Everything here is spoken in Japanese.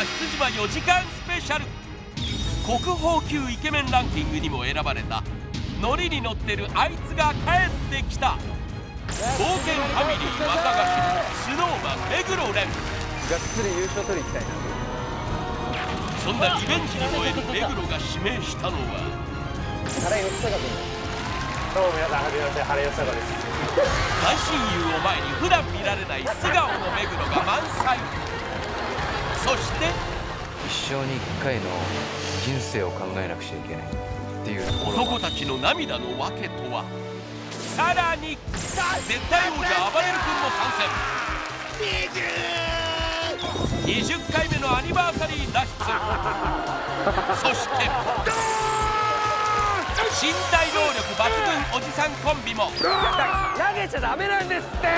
脱出島4時間スペシャル。国宝級イケメンランキングにも選ばれたノリに乗ってるあいつが帰ってきた。冒険ファミリー若頭スノーマン目黒蓮。がっつり優勝取り行きたいな。そんなリベンジに燃える目黒が指名したのは。原吉坂君どうも皆さんはじめまして原吉坂です。大親友を前に普段見られない素顔の目黒が満載。そして一生に一回の人生を考えなくちゃいけないっていう男たちの涙の訳とは？さらに絶対王者あばれる君も参戦。20回目のアニバーサリー脱出。そして身体能力抜群おじさんコンビも。投げちゃダメなんですって